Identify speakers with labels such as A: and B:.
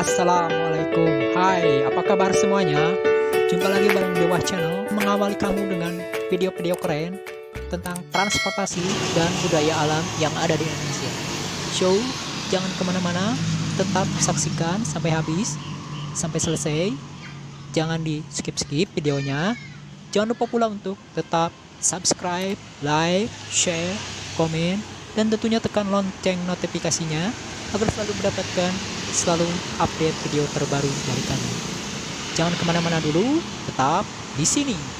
A: Assalamualaikum. Hai apa kabar semuanya? Jumpa lagi bareng Dewa Channel Mengawali kamu dengan video-video keren Tentang transportasi dan budaya alam yang ada di Indonesia. So jangan ke mana-mana Tetap saksikan sampai habis Sampai selesai. Jangan di skip-skip videonya. Jangan lupa pula untuk tetap subscribe, like, share, komen dan tentunya tekan lonceng notifikasinya agar selalu mendapatkan selalu update video terbaru dari kami. Jangan ke mana-mana dulu, tetap di sini.